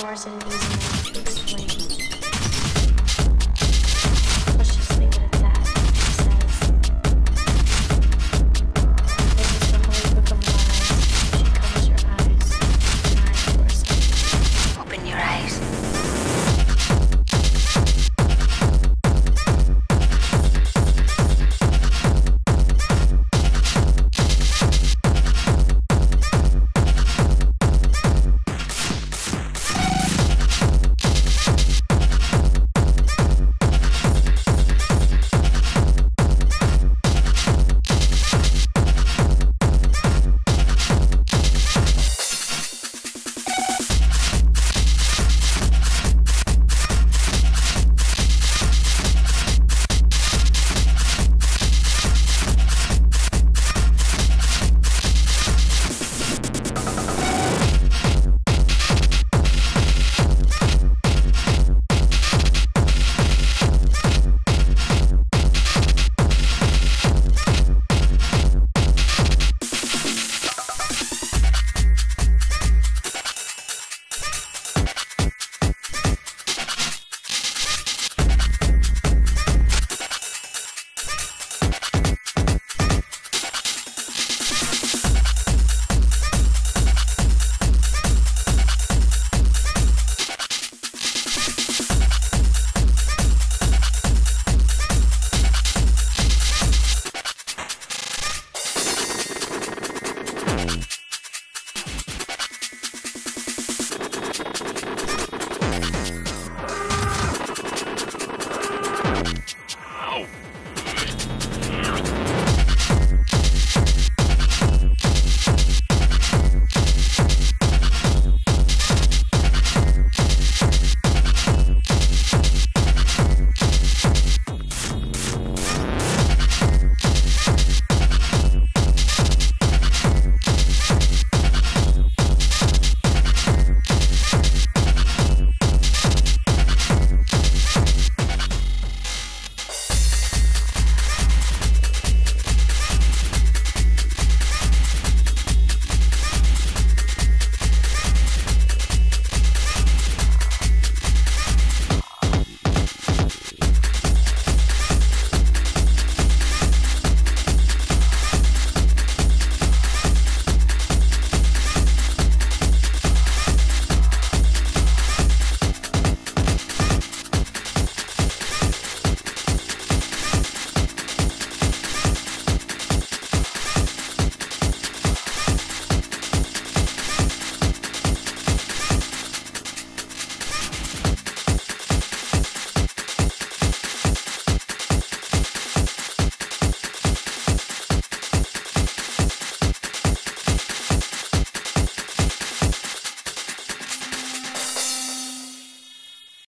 course it is easy to explain.